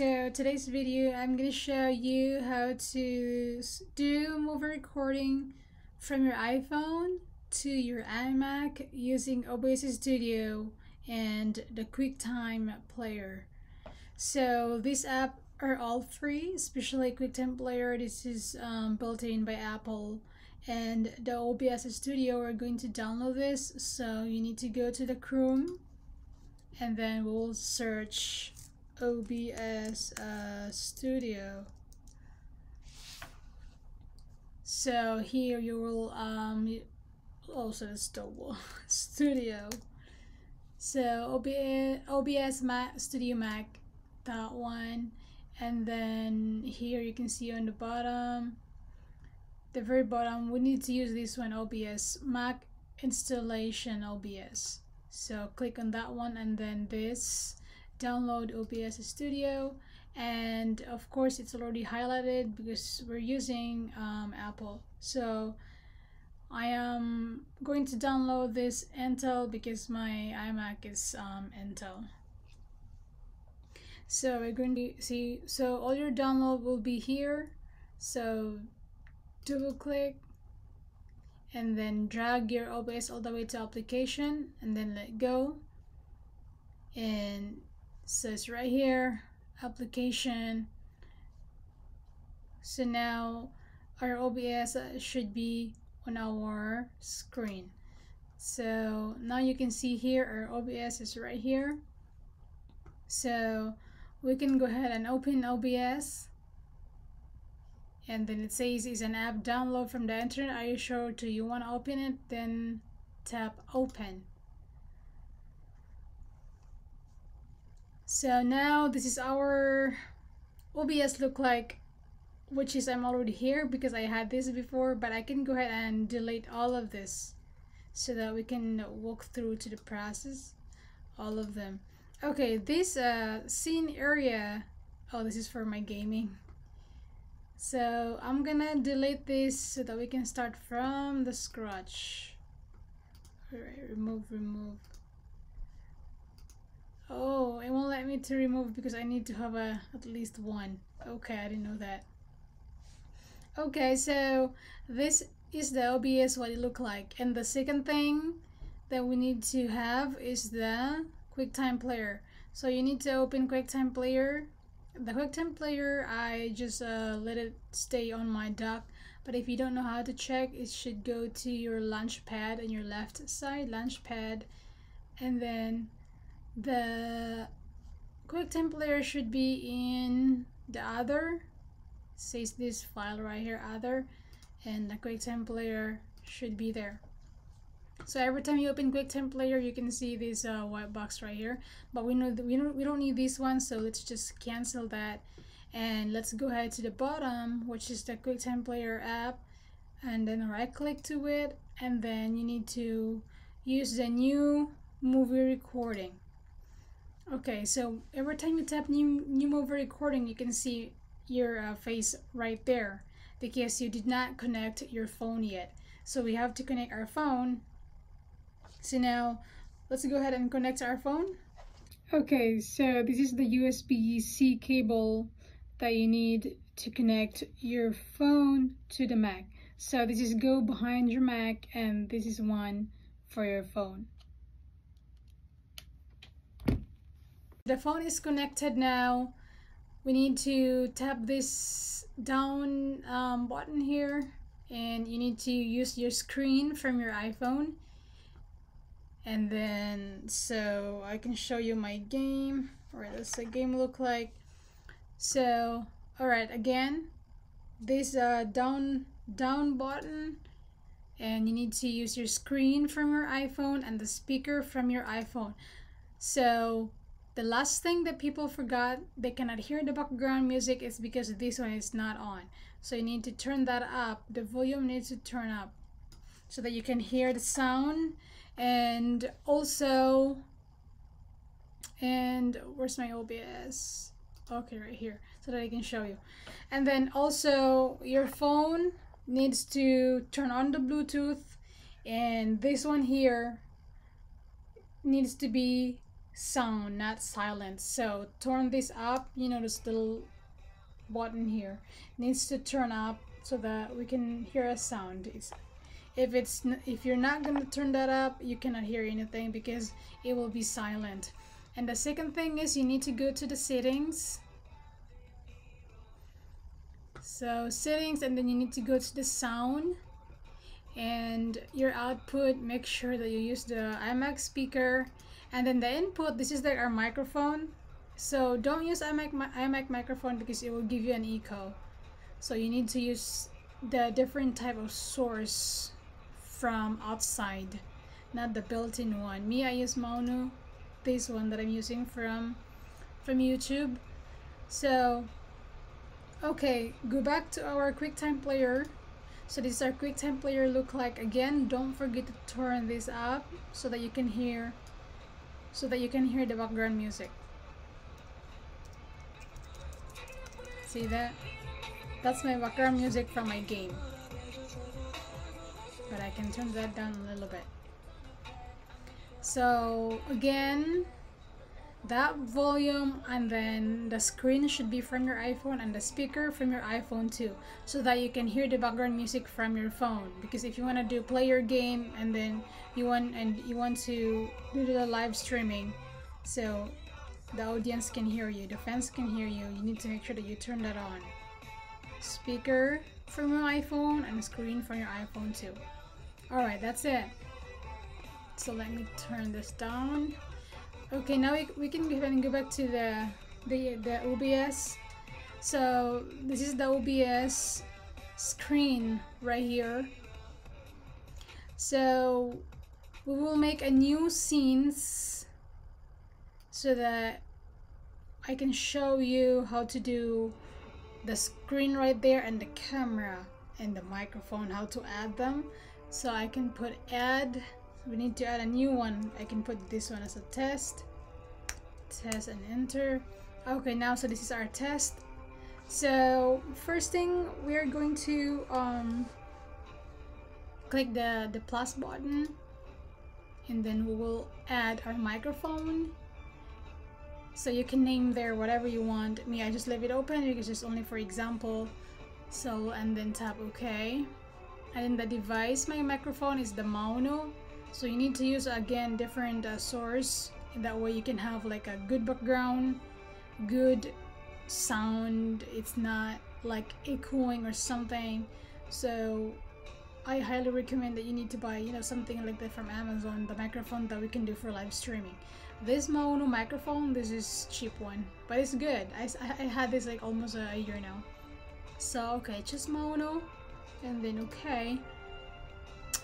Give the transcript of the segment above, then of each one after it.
so today's video I'm going to show you how to do movie recording from your iPhone to your iMac using OBS Studio and the QuickTime Player. So these apps are all free, especially QuickTime Player. This is um, built in by Apple and the OBS Studio we're going to download this so you need to go to the Chrome and then we'll search OBS uh, Studio. So here you will um also the Studio Studio. So OBS OBS Mac Studio Mac that one, and then here you can see on the bottom, the very bottom, we need to use this one OBS Mac installation OBS. So click on that one and then this download OBS Studio. And of course it's already highlighted because we're using um, Apple. So I am going to download this Intel because my iMac is um, Intel. So we're going to see so all your download will be here. So double click and then drag your OBS all the way to application and then let go. And so it's right here application. So now our OBS uh, should be on our screen. So now you can see here our OBS is right here. So we can go ahead and open OBS and then it says is an app download from the internet. Are you sure? Do you want to open it? Then tap open so now this is our OBS look like which is I'm already here because I had this before but I can go ahead and delete all of this so that we can walk through to the process all of them. Okay this uh, scene area oh this is for my gaming. So I'm gonna delete this so that we can start from the scratch. Alright, remove remove. Oh, it won't me to remove because I need to have a at least one. Okay, I didn't know that. Okay, so this is the OBS what it look like. And the second thing that we need to have is the QuickTime Player. So you need to open QuickTime Player. The QuickTime Player, I just uh, let it stay on my dock. But if you don't know how to check, it should go to your Launchpad on your left side, Launchpad, and then the QuickTime Player should be in the other says this file right here other and the QuickTime Player should be there. So every time you open QuickTime Player you can see this uh, white box right here but we know that we don't we don't need this one so let's just cancel that and let's go ahead to the bottom which is the QuickTime Player app and then right click to it and then you need to use the new movie recording Okay, so every time you tap new, new movie recording, you can see your uh, face right there because you did not connect your phone yet. So we have to connect our phone. So now let's go ahead and connect our phone. Okay, so this is the USB-C cable that you need to connect your phone to the Mac. So this is go behind your Mac and this is one for your phone. The phone is connected now. We need to tap this down um, button here and you need to use your screen from your iPhone. And then, so I can show you my game, or does the game look like? So, alright, again, this uh, down, down button and you need to use your screen from your iPhone and the speaker from your iPhone. So the last thing that people forgot, they cannot hear the background music is because this one is not on. So you need to turn that up. The volume needs to turn up so that you can hear the sound and also and where's my OBS? Okay, right here so that I can show you. And then also your phone needs to turn on the Bluetooth and this one here needs to be sound not silent so turn this up. You know this little button here. Needs to turn up so that we can hear a sound. It's, if it's if you're not gonna turn that up you cannot hear anything because it will be silent. And the second thing is you need to go to the settings. So settings and then you need to go to the sound and your output make sure that you use the iMac speaker. And then the input this is like our microphone. So don't use iMac, iMac microphone because it will give you an echo. So you need to use the different type of source from outside not the built-in one. Me I use Maono this one that I'm using from from YouTube. So okay go back to our QuickTime player so this is our QuickTime player look like again don't forget to turn this up so that you can hear so that you can hear the background music. See that? That's my background music from my game. But I can turn that down a little bit. So again that volume and then the screen should be from your iPhone and the speaker from your iPhone too so that you can hear the background music from your phone. Because if you want to do play your game and then you want and you want to do the live streaming so the audience can hear you the fans can hear you you need to make sure that you turn that on. Speaker from your iPhone and screen from your iPhone too. Alright that's it. So let me turn this down Okay, now we, we can go back to the, the, the OBS. So this is the OBS screen right here. So we will make a new scenes so that I can show you how to do the screen right there and the camera and the microphone, how to add them. So I can put add we need to add a new one. I can put this one as a test. Test and enter. Okay now so this is our test. So first thing we're going to um, click the the plus button and then we will add our microphone. So you can name there whatever you want. Me I just leave it open. Because it's only for example so and then tap OK and then the device my microphone is the Maono so you need to use again different uh, source. That way you can have like a good background good sound. It's not like echoing or something. So I highly recommend that you need to buy you know something like that from Amazon the microphone that we can do for live streaming. This Maono microphone this is cheap one but it's good. I, I had this like almost a year now. So okay just Maono and then okay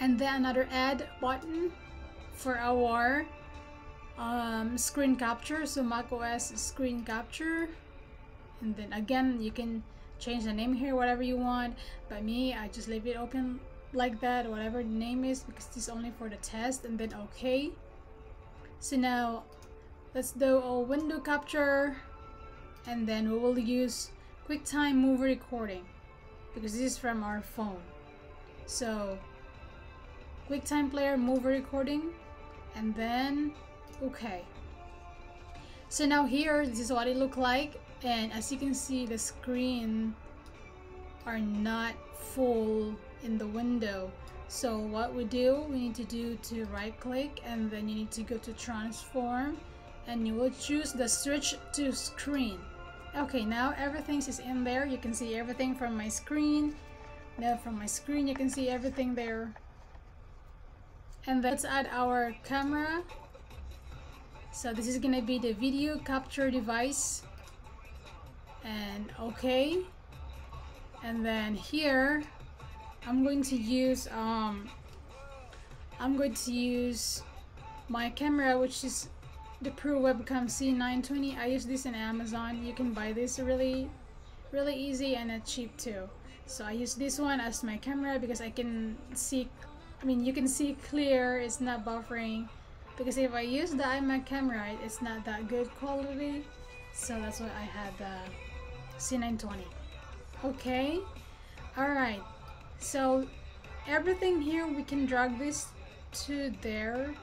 and then another add button for our um, screen capture. So Mac OS screen capture. And then again you can change the name here whatever you want. But me I just leave it open like that whatever the name is because this is only for the test and then okay so now let's do a window capture. And then we will use QuickTime movie recording because this is from our phone. So QuickTime Player movie recording and then okay. So now here this is what it looked like and as you can see the screen are not full in the window. So what we do we need to do to right click and then you need to go to transform and you will choose the switch to screen. Okay now everything is in there. You can see everything from my screen. Now from my screen you can see everything there and let's add our camera. So this is gonna be the video capture device. And okay. And then here I'm going to use um I'm going to use my camera which is the Pro Webcam C920 I use this in Amazon. You can buy this really really easy and cheap too. So I use this one as my camera because I can see I mean, you can see clear, it's not buffering. Because if I use the iMac camera, it's not that good quality. So that's why I had the C920. Okay, alright. So everything here, we can drag this to there.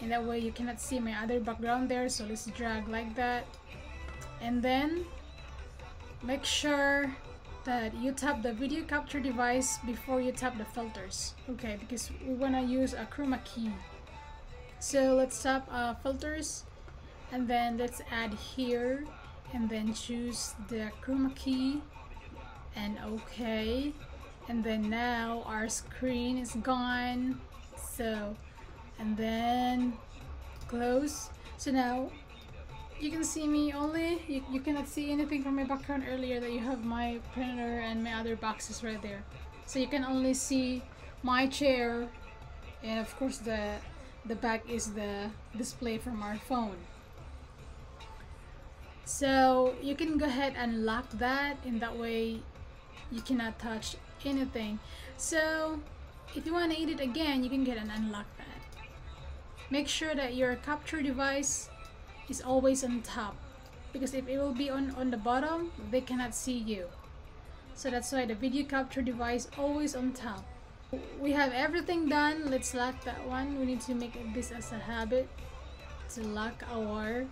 and that way you cannot see my other background there so let's drag like that and then make sure that you tap the video capture device before you tap the filters. Okay because we want to use a chroma key. So let's tap uh, filters and then let's add here and then choose the chroma key and okay. And then now our screen is gone. So and then close. So now you can see me only. You, you cannot see anything from my background earlier that you have my printer and my other boxes right there. So you can only see my chair and of course the the back is the display from our phone. So you can go ahead and lock that. In that way you cannot touch anything. So if you want to eat it again you can get and unlock that make sure that your capture device is always on top. Because if it will be on on the bottom they cannot see you. So that's why the video capture device always on top. We have everything done. Let's lock that one. We need to make this as a habit to lock our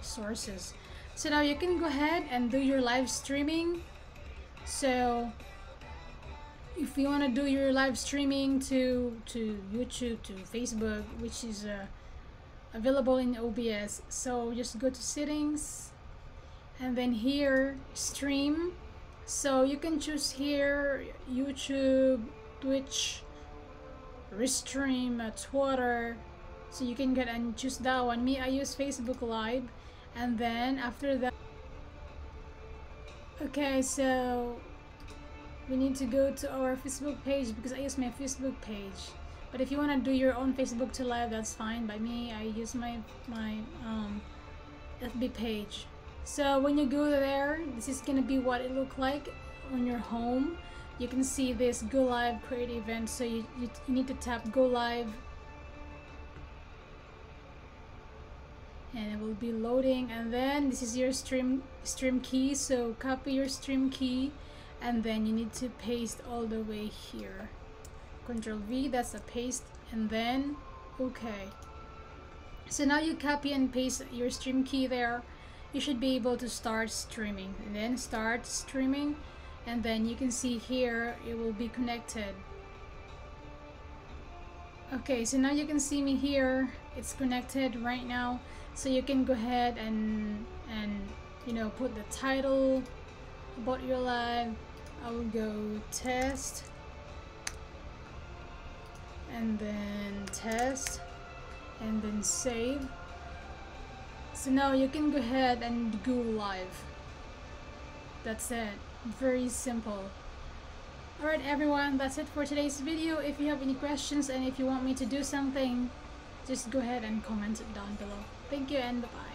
sources. So now you can go ahead and do your live streaming. So if you want to do your live streaming to to YouTube to Facebook which is uh, available in OBS so just go to settings and then here stream. So you can choose here YouTube Twitch Restream uh, Twitter. So you can get and choose that one. Me I use Facebook Live. And then after that okay so we need to go to our Facebook page because I use my Facebook page but if you want to do your own Facebook to live that's fine. By me I use my my um, FB page. So when you go there this is gonna be what it look like on your home. You can see this go live create event so you, you, you need to tap go live. And it will be loading and then this is your stream stream key so copy your stream key and then you need to paste all the way here control V that's a paste and then okay. So now you copy and paste your stream key there. You should be able to start streaming. And then start streaming and then you can see here it will be connected. Okay so now you can see me here. It's connected right now. So you can go ahead and and you know put the title about your live I will go test and then test and then save. So now you can go ahead and go live. That's it. Very simple. Alright everyone that's it for today's video. If you have any questions and if you want me to do something just go ahead and comment it down below. Thank you and bye